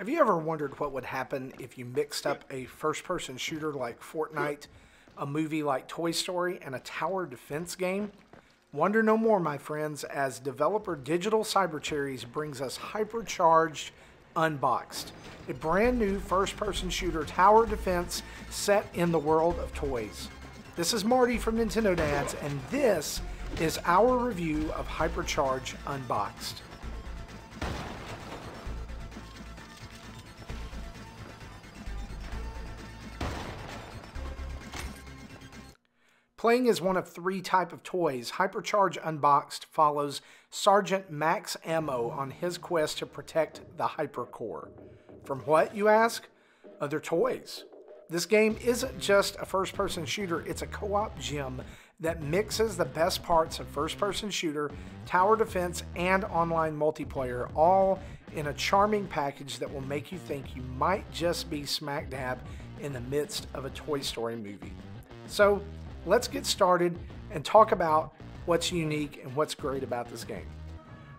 Have you ever wondered what would happen if you mixed up a first person shooter like Fortnite, a movie like Toy Story, and a tower defense game? Wonder no more, my friends, as developer Digital Cybercherries brings us Hypercharged Unboxed, a brand new first person shooter tower defense set in the world of toys. This is Marty from Nintendo Dads, and this is our review of Hypercharge Unboxed. Playing as one of three type of toys, Hypercharge Unboxed follows Sergeant Max Ammo on his quest to protect the Hypercore. From what, you ask? Other toys. This game isn't just a first person shooter, it's a co op gem that mixes the best parts of first person shooter, tower defense, and online multiplayer, all in a charming package that will make you think you might just be smack dab in the midst of a Toy Story movie. So, let's get started and talk about what's unique and what's great about this game.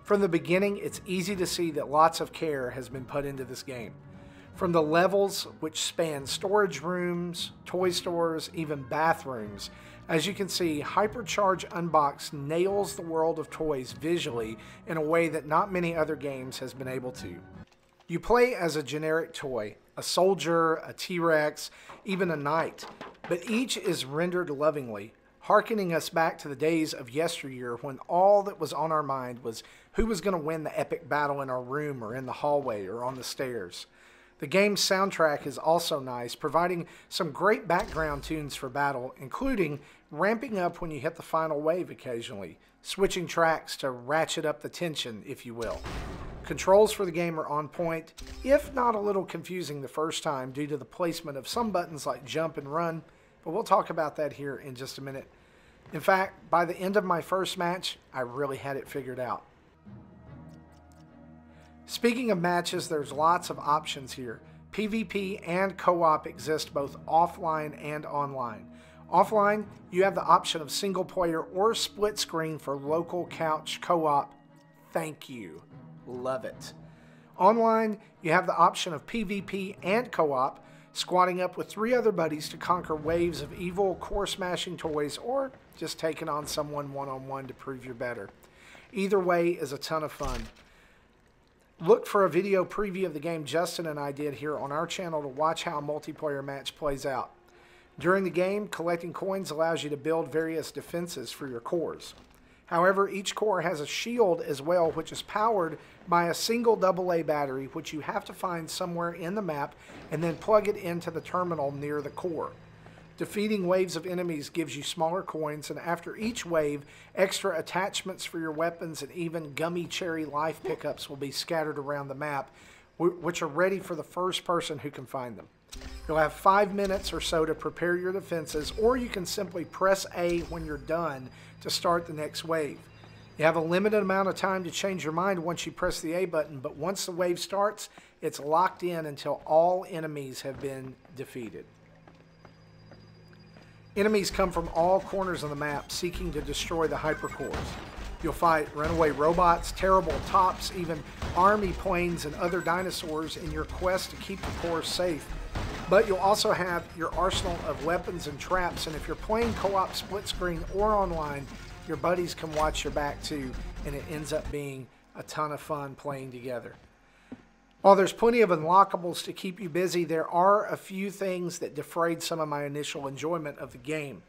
From the beginning, it's easy to see that lots of care has been put into this game. From the levels, which span storage rooms, toy stores, even bathrooms, as you can see, Hypercharge Unbox nails the world of toys visually in a way that not many other games has been able to. You play as a generic toy, a soldier, a T-Rex, even a knight, but each is rendered lovingly, hearkening us back to the days of yesteryear when all that was on our mind was who was going to win the epic battle in our room or in the hallway or on the stairs. The game's soundtrack is also nice, providing some great background tunes for battle, including ramping up when you hit the final wave occasionally, switching tracks to ratchet up the tension, if you will. Controls for the game are on point, if not a little confusing the first time due to the placement of some buttons like jump and run, but we'll talk about that here in just a minute. In fact, by the end of my first match, I really had it figured out. Speaking of matches, there's lots of options here. PvP and co-op exist both offline and online. Offline, you have the option of single player or split screen for local couch co-op. Thank you. Love it. Online, you have the option of PvP and co-op, squatting up with three other buddies to conquer waves of evil core smashing toys or just taking on someone one-on-one to prove you're better. Either way is a ton of fun. Look for a video preview of the game Justin and I did here on our channel to watch how a multiplayer match plays out. During the game, collecting coins allows you to build various defenses for your cores. However, each core has a shield as well, which is powered by a single AA battery, which you have to find somewhere in the map and then plug it into the terminal near the core. Defeating waves of enemies gives you smaller coins, and after each wave, extra attachments for your weapons and even gummy cherry life pickups will be scattered around the map, which are ready for the first person who can find them. You'll have five minutes or so to prepare your defenses, or you can simply press A when you're done to start the next wave. You have a limited amount of time to change your mind once you press the A button, but once the wave starts, it's locked in until all enemies have been defeated. Enemies come from all corners of the map seeking to destroy the hypercores. You'll fight runaway robots, terrible tops, even army planes and other dinosaurs in your quest to keep the core safe. But you'll also have your arsenal of weapons and traps, and if you're playing co-op split screen or online, your buddies can watch your back too, and it ends up being a ton of fun playing together. While there's plenty of unlockables to keep you busy, there are a few things that defrayed some of my initial enjoyment of the game.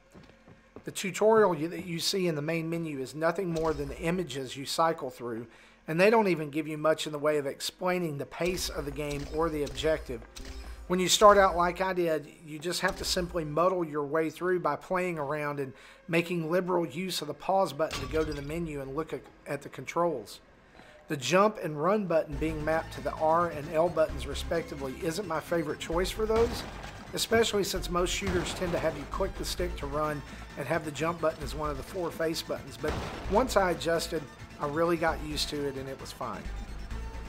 The tutorial that you see in the main menu is nothing more than the images you cycle through, and they don't even give you much in the way of explaining the pace of the game or the objective. When you start out like I did, you just have to simply muddle your way through by playing around and making liberal use of the pause button to go to the menu and look at the controls. The jump and run button being mapped to the R and L buttons respectively isn't my favorite choice for those, especially since most shooters tend to have you click the stick to run and have the jump button as one of the four face buttons. But once I adjusted, I really got used to it and it was fine.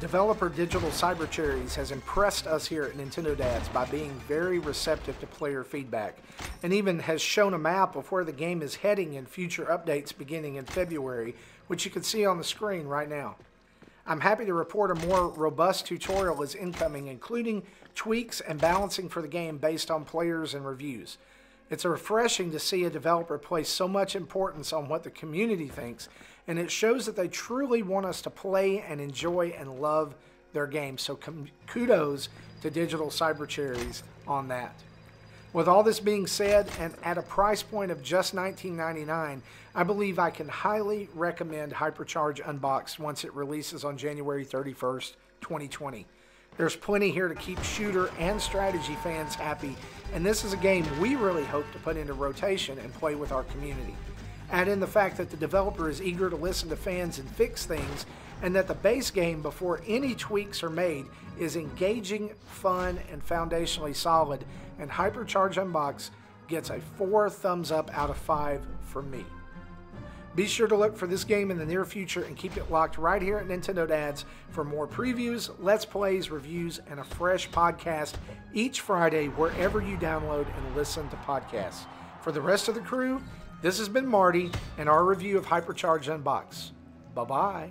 Developer Digital Cybercherries has impressed us here at Nintendo Dads by being very receptive to player feedback and even has shown a map of where the game is heading in future updates beginning in February, which you can see on the screen right now. I'm happy to report a more robust tutorial is incoming, including tweaks and balancing for the game based on players and reviews. It's refreshing to see a developer place so much importance on what the community thinks, and it shows that they truly want us to play and enjoy and love their game. So kudos to Digital Cybercherries on that. With all this being said, and at a price point of just $19.99, I believe I can highly recommend Hypercharge Unboxed once it releases on January 31st, 2020. There's plenty here to keep shooter and strategy fans happy, and this is a game we really hope to put into rotation and play with our community. Add in the fact that the developer is eager to listen to fans and fix things, and that the base game, before any tweaks are made, is engaging, fun, and foundationally solid, and Hypercharge Unbox gets a 4 thumbs up out of 5 from me. Be sure to look for this game in the near future and keep it locked right here at Nintendo Dads for more previews, let's plays, reviews, and a fresh podcast each Friday wherever you download and listen to podcasts. For the rest of the crew, this has been Marty and our review of Hypercharge Unbox. Bye bye.